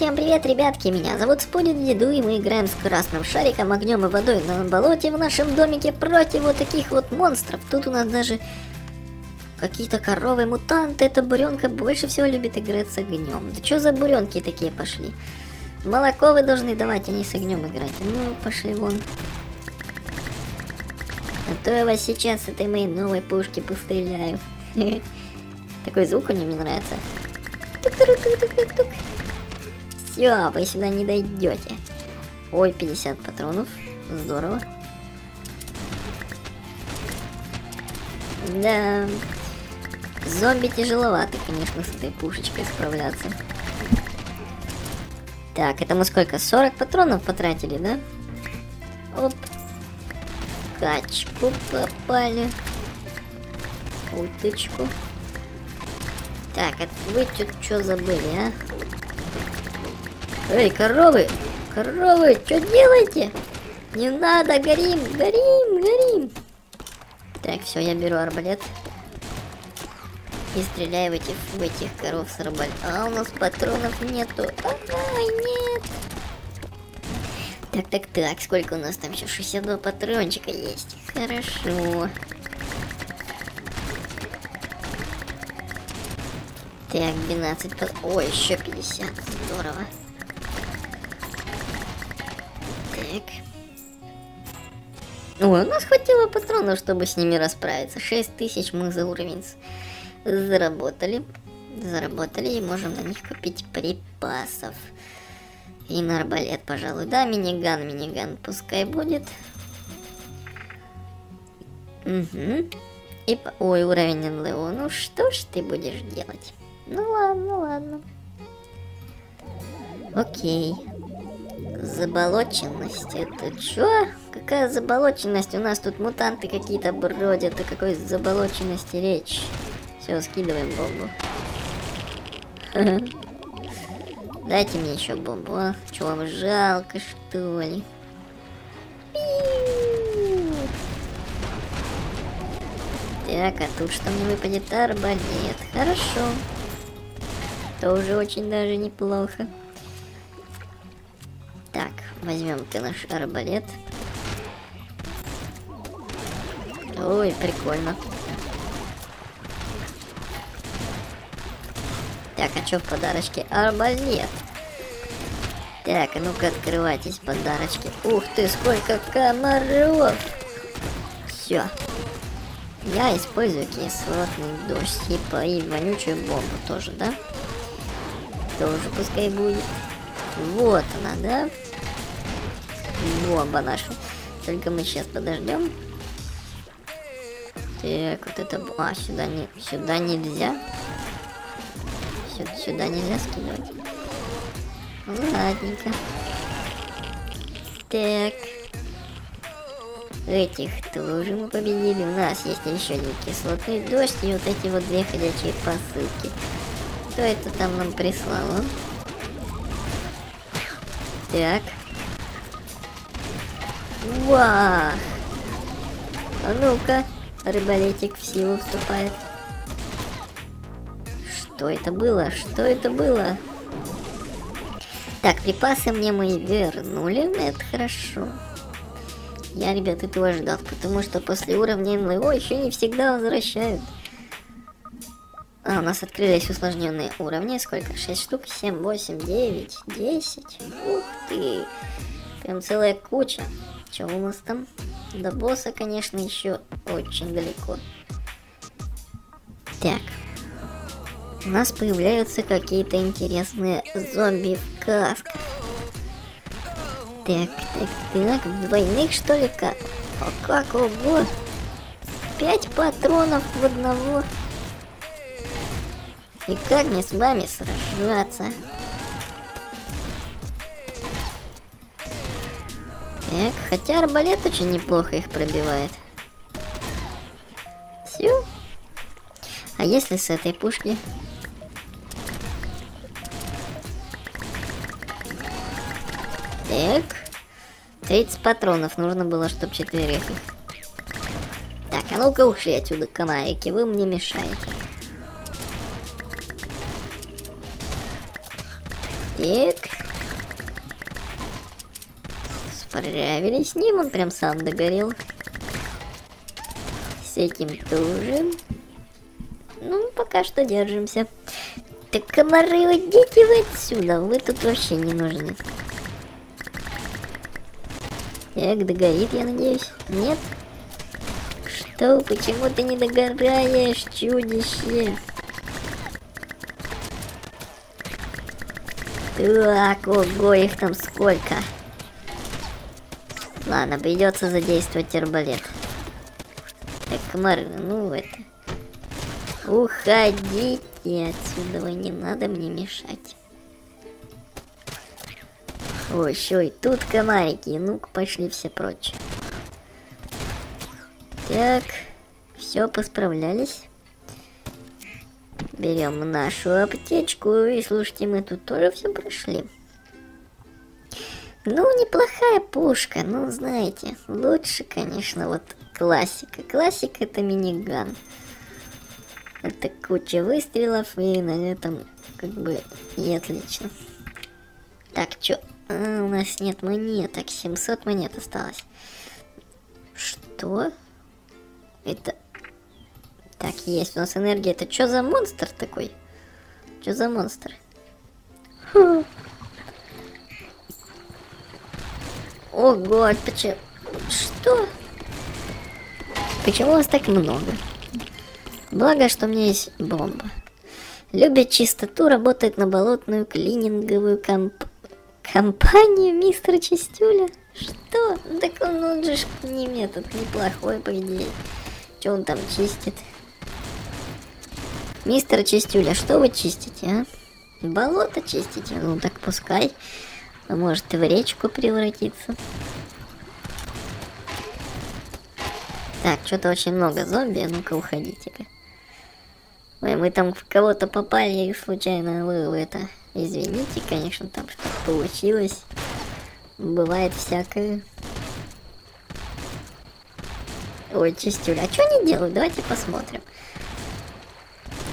Всем привет, ребятки, меня зовут Спудит Деду, и мы играем с красным шариком, огнем и водой на болоте в нашем домике против вот таких вот монстров. Тут у нас даже какие-то коровы, мутанты, эта буренка больше всего любит играть с огнем. Да что за буренки такие пошли? Молоко вы должны давать, а не с огнем играть. Ну, пошли вон. А то я вас сейчас этой моей новой пушки постреляю. Такой звук у нее мне нравится. Все, вы сюда не дойдете. Ой, 50 патронов. Здорово. Да. Зомби тяжеловато, конечно, с этой пушечкой справляться. Так, это мы сколько? 40 патронов потратили, да? Оп. Качку попали. Уточку. Так, это вы тут что забыли, а? Эй, коровы! Коровы, что делаете? Не надо, горим, горим, горим. Так, все, я беру арбалет. И стреляю в этих, в этих коров с арбалет. А у нас патронов нету. Ай, нет. Так, так, так, сколько у нас там еще? 62 патрончика есть. Хорошо. Так, 12 пат... Ой, еще 50. Здорово. Так. Ой, у нас хватило патронов, чтобы с ними расправиться. 6 тысяч мы за уровень заработали. Заработали и можем на них купить припасов. И на арбалет, пожалуй. Да, миниган, миниган пускай будет. Угу. И, ой, уровень НЛО. Ну что ж ты будешь делать? Ну ладно, ладно. Окей. Заболоченность. Это чё? Какая заболоченность? У нас тут мутанты какие-то бродят. О какой заболоченности речь? Все, скидываем бомбу. Дайте мне еще бомбу, а? Чё, вам жалко, что ли? Так, а тут что мне выпадет? Арбалет. Хорошо. Это уже очень даже неплохо. Возьмем-ка наш арбалет. Ой, прикольно. Так, а что в подарочке? Арбалет. Так, а ну-ка открывайтесь подарочки. Ух ты, сколько комаров! Все. Я использую кислотный дождь, типа, и вонючую бомбу тоже, да? Тоже пускай будет. Вот она, да? Бомба наша. Только мы сейчас подождем. Так, вот это... А, сюда, не... сюда нельзя. Сюда, сюда нельзя скидывать. Ладненько. Так. Этих тоже мы победили. У нас есть еще один кислотный дождь и вот эти вот две ходячие посылки. Кто это там нам прислал, а? Так. Вах! А ну-ка, рыболетик в силу вступает. Что это было? Что это было? Так, припасы мне мы вернули, это хорошо. Я, ребят, этого ждал, потому что после уровня НЛО еще не всегда возвращают. А, у нас открылись усложненные уровни. Сколько? 6 штук? 7, 8, 9, 10. Ух ты! Прям целая куча. Что у нас там? До босса, конечно, еще очень далеко. Так. У нас появляются какие-то интересные зомби в касках. Так, так, так, двойных что ли как? О, как, ого! Пять патронов в одного. И как мне с вами сражаться? Так, хотя арбалет очень неплохо их пробивает. Все. А если с этой пушки? Так. 30 патронов нужно было, чтобы четверых их. Так, а ну-ка ушли отсюда, комарики, вы мне мешаете. Так. Справились с ним, он прям сам догорел. С этим тоже. Ну, пока что держимся. Так, комары, уйдите вы отсюда, вы тут вообще не нужны. Так, догорит, я надеюсь? Нет? Что? Почему ты не догораешь, чудище? Так, ого, их там сколько. Ладно, придется задействовать арбалет. Так, комары, ну это... Уходите отсюда, вы не надо мне мешать. Ой, ой, тут комарики, ну-ка пошли все прочь. Так, все, посправлялись. Берем нашу аптечку и слушайте, мы тут тоже все прошли. Ну, неплохая пушка, ну, знаете, лучше, конечно, вот классика. Классика это миниган. Это куча выстрелов, и на этом как бы и отлично. Так, чё? А, у нас нет монеток, 700 монет осталось. Что? Это... Так, есть у нас энергия. Это что за монстр такой? Что за монстр? Фу. Ого, а почему... Что? Почему вас так много? Благо, что у меня есть бомба. Любит чистоту, работает на болотную клининговую комп... компанию мистера Чистюля. Что? Так он, он же не метод неплохой, по идее. Что он там чистит? Мистер Чистюля, что вы чистите, а? Болото чистите? Ну так пускай. А может в речку превратиться. Так, что-то очень много зомби, ну-ка уходите-ка. Ой, мы там в кого-то попали и случайно вы это... Извините, конечно, там что-то получилось. Бывает всякое. Ой, чистюля. А что они делают? Давайте посмотрим.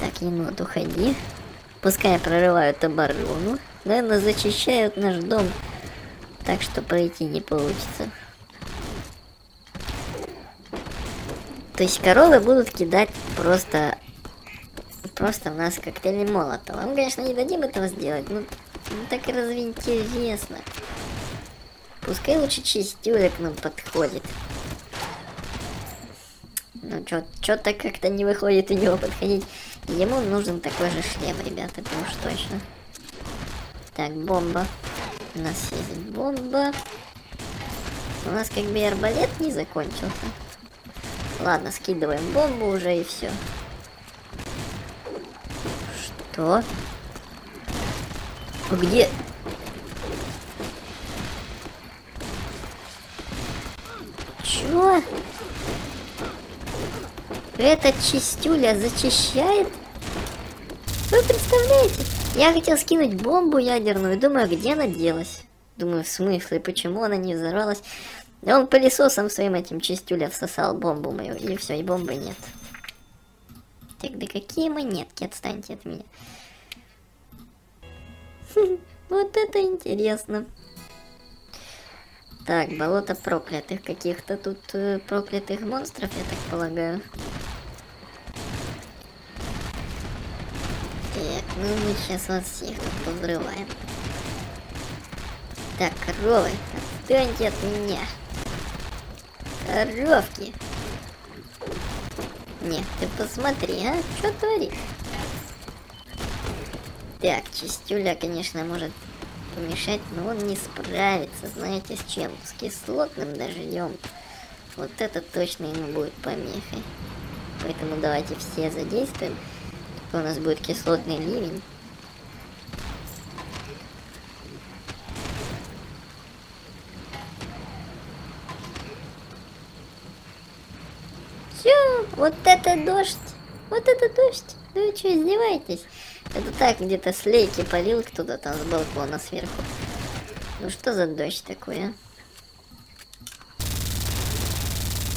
Так, енот, уходи. Пускай прорывают оборону. Наверное, зачищают наш дом. Так что пройти не получится. То есть коровы будут кидать просто просто в нас коктейльный молотов. Мы, конечно, не дадим этого сделать, но ну, так разве интересно? Пускай лучше чистюля к нам подходит. Что-то как-то не выходит у него подходить. Ему нужен такой же шлем, ребята, это уж точно. Так, бомба. У нас есть бомба. У нас как бы арбалет не закончился. Ладно, скидываем бомбу уже и все. Что? Где? Чё? Эта чистюля зачищает? Вы представляете? Я хотел скинуть бомбу ядерную, думаю, где она делась? Думаю, в смысле, почему она не взорвалась? Он пылесосом своим этим чистюля всосал бомбу мою, и все, и бомбы нет. Так, да какие монетки, отстаньте от меня. Вот это интересно. Так, болото проклятых. Каких-то тут э, проклятых монстров, я так полагаю. Так, ну мы сейчас вас всех тут повзрываем. Так, коровы, отстаньте от меня. Коровки. Нет, ты посмотри, а? Что творишь? Так, Чистюля, конечно, может помешать, но он не справится, знаете, с чем? С кислотным дождем. Вот это точно ему будет помехой. Поэтому давайте все задействуем. У нас будет кислотный ливень. Вот это дождь! Вот это дождь! Да вы что, издеваетесь? Это так, где-то слейки полил кто-то там с балкона сверху. Ну что за дождь такой, а?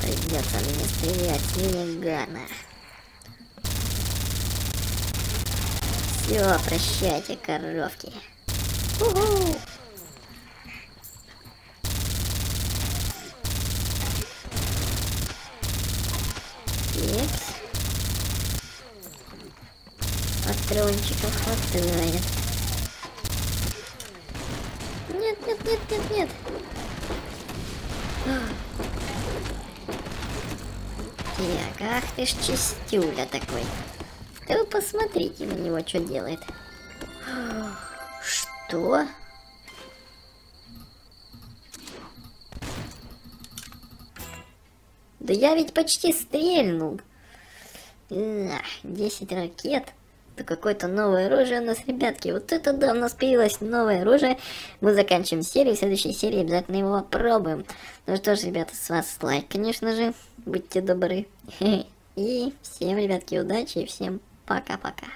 Придется мне стрелять минигана. Все, прощайте, коровки. Патрончиков хватает. Нет, нет, нет, нет, нет. Так, ах ты ж чистюля такой. Да вы посмотрите на него, что делает. Что? Да я ведь почти стрельнул. 10 ракет. Это какое-то новое оружие у нас, ребятки. Вот это да, у нас появилось новое оружие. Мы заканчиваем серию. В следующей серии обязательно его попробуем. Ну что ж, ребята, с вас лайк, конечно же. Будьте добры. И всем, ребятки, удачи и всем пока-пока.